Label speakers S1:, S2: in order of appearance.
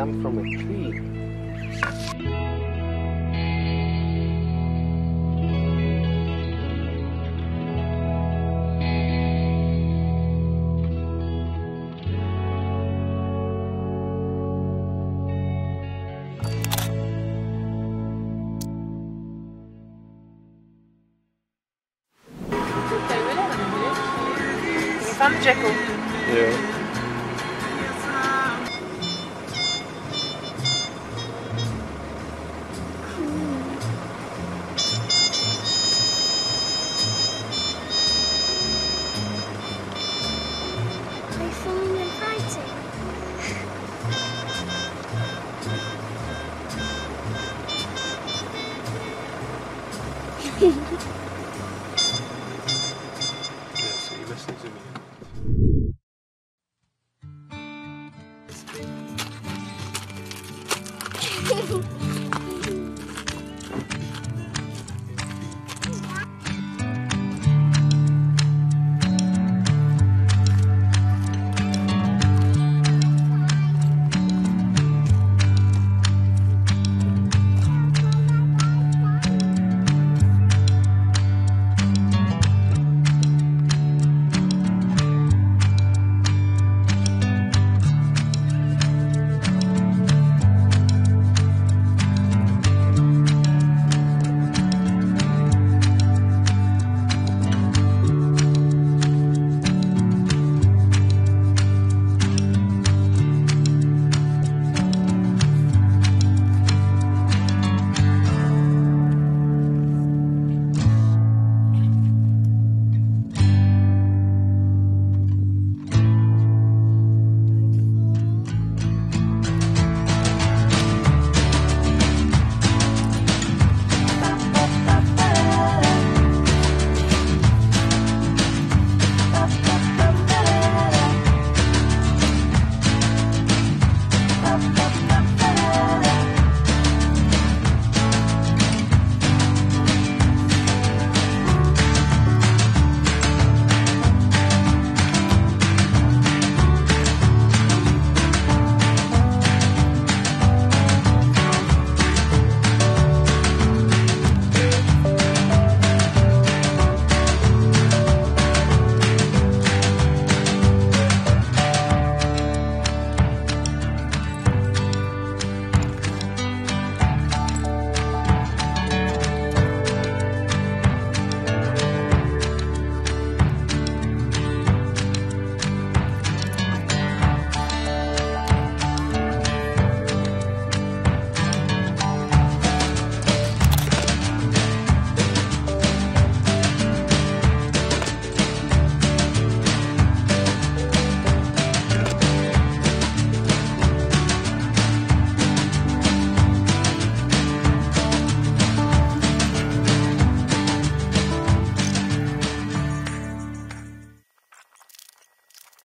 S1: stem from a tree.
S2: Tam Jekyll.
S3: Yeah.